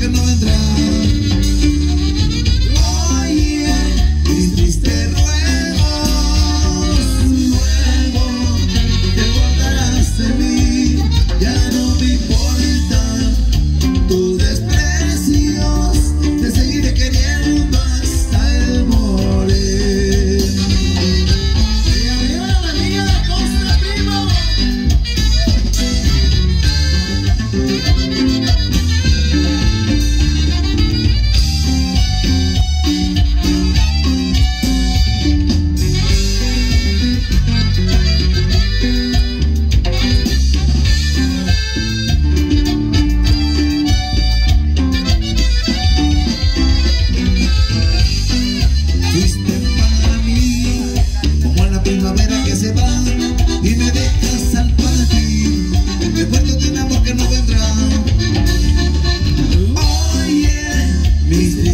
que no vendrá. Please